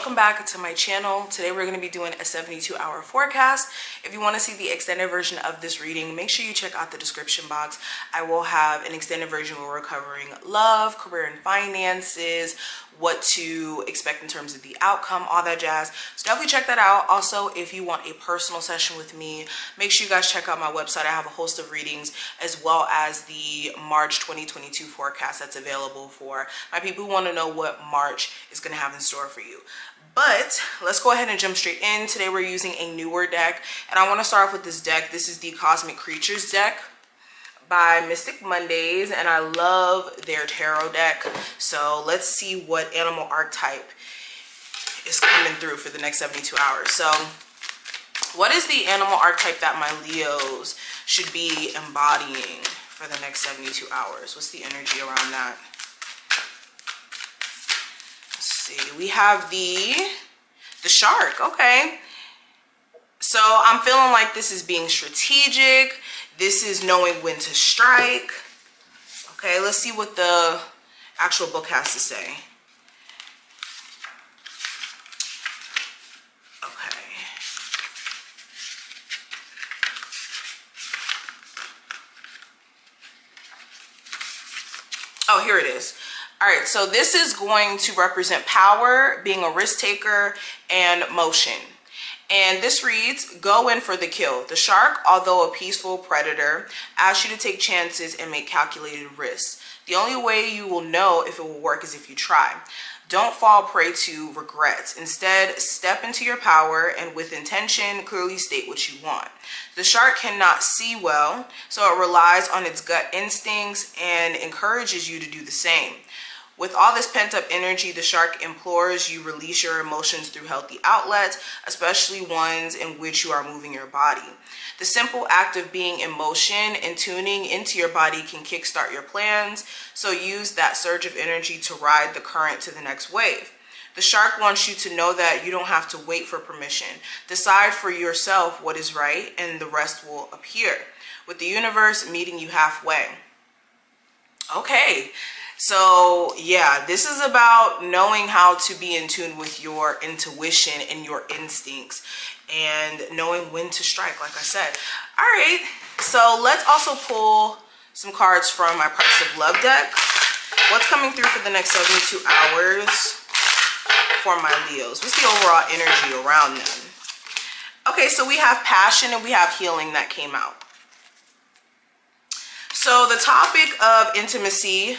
welcome back to my channel. Today we're going to be doing a 72 hour forecast. If you want to see the extended version of this reading make sure you check out the description box. I will have an extended version where we're covering love career and finances what to expect in terms of the outcome all that jazz. So definitely check that out. Also if you want a personal session with me make sure you guys check out my website. I have a host of readings as well as the march 2022 forecast that's available for my people who want to know what march is going to have in store for you but let's go ahead and jump straight in. Today we're using a newer deck and I want to start off with this deck. This is the Cosmic Creatures deck by Mystic Mondays and I love their tarot deck. So let's see what animal archetype is coming through for the next 72 hours. So what is the animal archetype that my Leos should be embodying for the next 72 hours? What's the energy around that? See. We have the, the shark. Okay. So I'm feeling like this is being strategic. This is knowing when to strike. Okay, let's see what the actual book has to say. Okay. Oh, here it is. All right, so this is going to represent power, being a risk taker, and motion. And this reads, go in for the kill. The shark, although a peaceful predator, asks you to take chances and make calculated risks. The only way you will know if it will work is if you try. Don't fall prey to regrets. Instead, step into your power and with intention, clearly state what you want. The shark cannot see well, so it relies on its gut instincts and encourages you to do the same. With all this pent up energy, the shark implores you release your emotions through healthy outlets, especially ones in which you are moving your body. The simple act of being in motion and tuning into your body can kickstart your plans, so use that surge of energy to ride the current to the next wave. The shark wants you to know that you don't have to wait for permission. Decide for yourself what is right, and the rest will appear. With the universe meeting you halfway. Okay, so yeah, this is about knowing how to be in tune with your intuition and your instincts and knowing when to strike, like I said. All right, so let's also pull some cards from my Price of Love deck. What's coming through for the next 72 hours for my Leos? What's the overall energy around them? Okay, so we have passion and we have healing that came out. So the topic of intimacy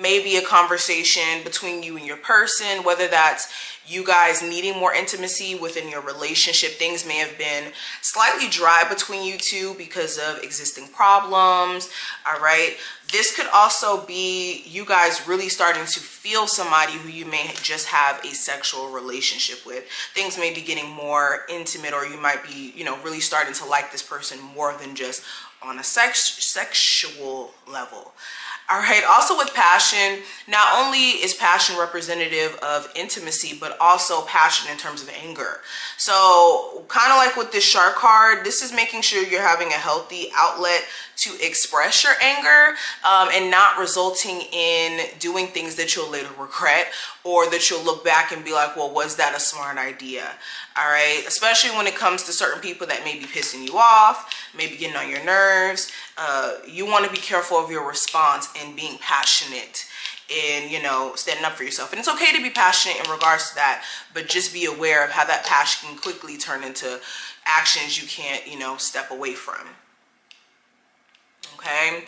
maybe a conversation between you and your person, whether that's you guys needing more intimacy within your relationship. Things may have been slightly dry between you two because of existing problems. All right. This could also be you guys really starting to feel somebody who you may just have a sexual relationship with. Things may be getting more intimate or you might be, you know, really starting to like this person more than just on a sex sexual level. All right, also with passion, not only is passion representative of intimacy, but also passion in terms of anger. So kind of like with this shark card, this is making sure you're having a healthy outlet to express your anger um, and not resulting in doing things that you'll later regret or that you'll look back and be like, well, was that a smart idea? All right, especially when it comes to certain people that may be pissing you off, maybe getting on your nerves. Uh, you want to be careful of your response and being passionate and you know standing up for yourself and it's okay to be passionate in regards to that but just be aware of how that passion can quickly turn into actions you can't you know step away from okay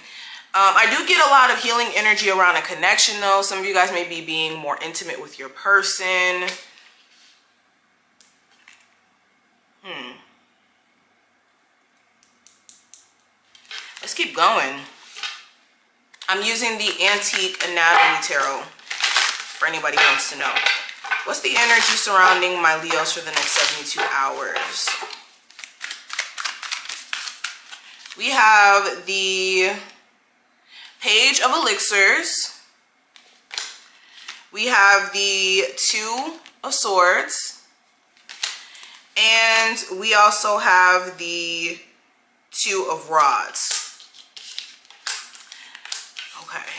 um, I do get a lot of healing energy around a connection though. Some of you guys may be being more intimate with your person. Going. I'm using the Antique Anatomy Tarot for anybody who wants to know. What's the energy surrounding my Leos for the next 72 hours? We have the Page of Elixirs. We have the Two of Swords. And we also have the Two of Rods. Okay.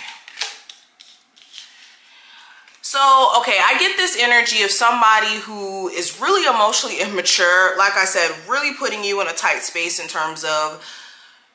So, okay, I get this energy of somebody who is really emotionally immature. Like I said, really putting you in a tight space in terms of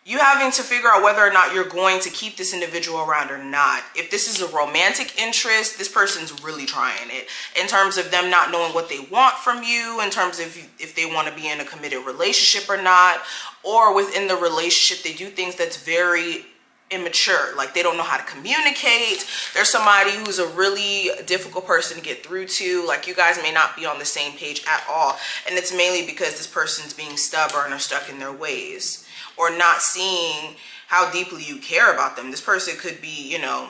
you having to figure out whether or not you're going to keep this individual around or not. If this is a romantic interest, this person's really trying it in terms of them not knowing what they want from you, in terms of if they want to be in a committed relationship or not, or within the relationship, they do things that's very immature like they don't know how to communicate there's somebody who's a really difficult person to get through to like you guys may not be on the same page at all and it's mainly because this person's being stubborn or stuck in their ways or not seeing how deeply you care about them. This person could be, you know,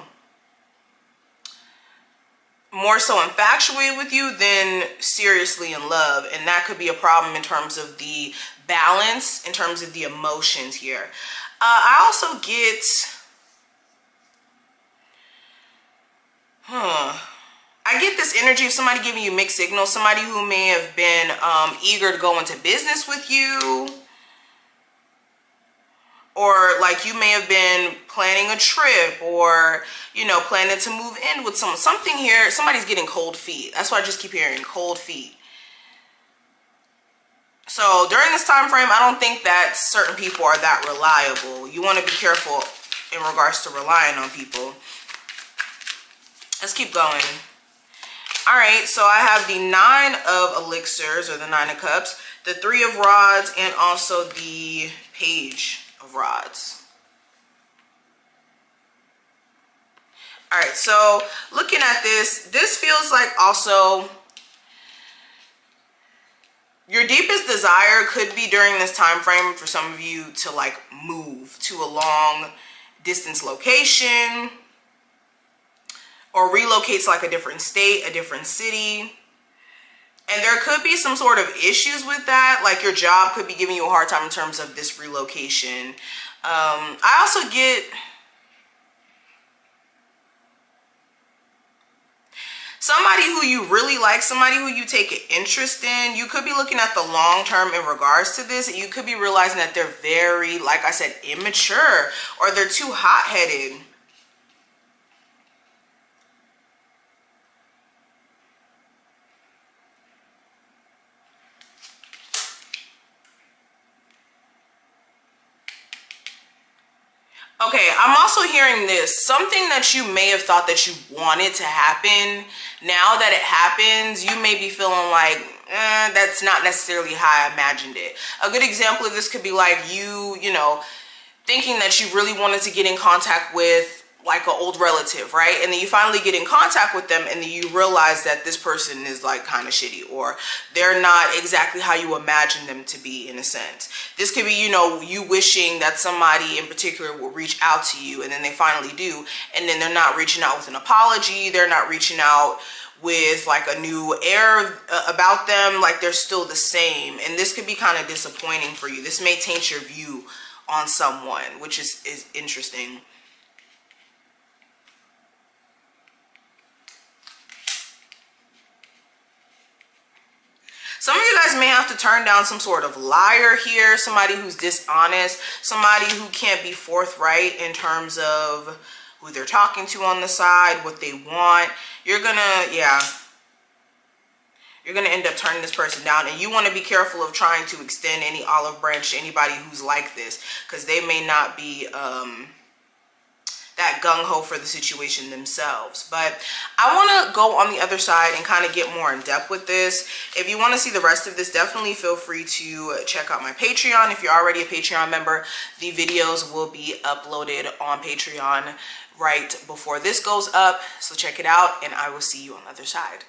more so infatuated with you than seriously in love. And that could be a problem in terms of the balance, in terms of the emotions here. Uh, I also get, huh, I get this energy of somebody giving you mixed signals, somebody who may have been um, eager to go into business with you, or like you may have been planning a trip or you know planning to move in with someone. Something here somebody's getting cold feet. That's why i just keep hearing cold feet so during this time frame i don't think that certain people are that reliable. You want to be careful in regards to relying on people. Let's keep going. All right so i have the nine of elixirs or the nine of cups the three of rods and also the page of rods. All right, so looking at this, this feels like also your deepest desire could be during this time frame for some of you to like move to a long distance location or relocate to like a different state, a different city. And there could be some sort of issues with that. Like your job could be giving you a hard time in terms of this relocation. Um, I also get... Somebody who you really like, somebody who you take an interest in, you could be looking at the long term in regards to this. You could be realizing that they're very, like I said, immature or they're too hot-headed Okay, I'm also hearing this. Something that you may have thought that you wanted to happen, now that it happens, you may be feeling like, eh, that's not necessarily how I imagined it. A good example of this could be like you, you know, thinking that you really wanted to get in contact with like an old relative, right? And then you finally get in contact with them and then you realize that this person is like kind of shitty or they're not exactly how you imagine them to be in a sense. This could be, you know, you wishing that somebody in particular will reach out to you and then they finally do. And then they're not reaching out with an apology. They're not reaching out with like a new air uh, about them. Like they're still the same. And this could be kind of disappointing for you. This may taint your view on someone, which is, is interesting. Some of you guys may have to turn down some sort of liar here, somebody who's dishonest, somebody who can't be forthright in terms of who they're talking to on the side, what they want. You're gonna, yeah, you're going to end up turning this person down and you want to be careful of trying to extend any olive branch to anybody who's like this because they may not be um, that gung-ho for the situation themselves. But I want to go on the other side and kind of get more in depth with this. If you want to see the rest of this, definitely feel free to check out my Patreon. If you're already a Patreon member, the videos will be uploaded on Patreon right before this goes up. So check it out and I will see you on the other side.